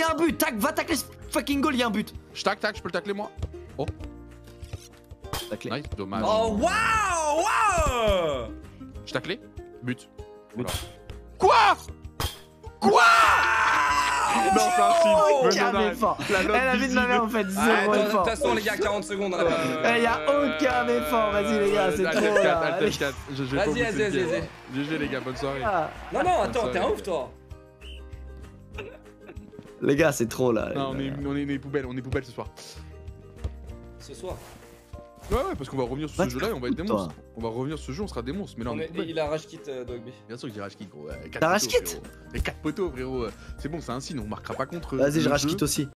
y a un but, tac, va tacler ce fucking goal, il y a un but. Je tac tac, je peux le tacler moi. Tacler. Nice, dommage. Oh waouh Waouh Je taclé But. But. Voilà. Quoi? Quoi? Non, c'est un film. Oh, non, effort. La Elle lobe a vu de ma mère en fait, Ah, zéro De toute façon, les gars, 40 secondes, on a pas Eh, y a aucun effort, vas-y les gars, c'est trop 4, là. Alter Allez. 4. Je, je vais pas Vas-y, vas-y, vas-y, vas-y. GG les gars, bonne soirée. Ah, Non, non, attends, t'es un ouf, toi. Les gars, c'est trop là. Non, on est, on est des poubelles, on est poubelles ce soir. Ce soir. Ouais, ouais, parce qu'on va revenir sur ce jeu-là et on va être des monstres. On va revenir sur ce jeu, on sera des monstres. Mais là, on, On est. Il a rage kit, euh, Dogby. Bien sûr que j'ai rage kit, gros. T'as rage poteaux, kit frérot. Les 4 poteaux, frérot. C'est bon, c'est un signe, on marquera pas contre. Vas-y, je rage quitte aussi.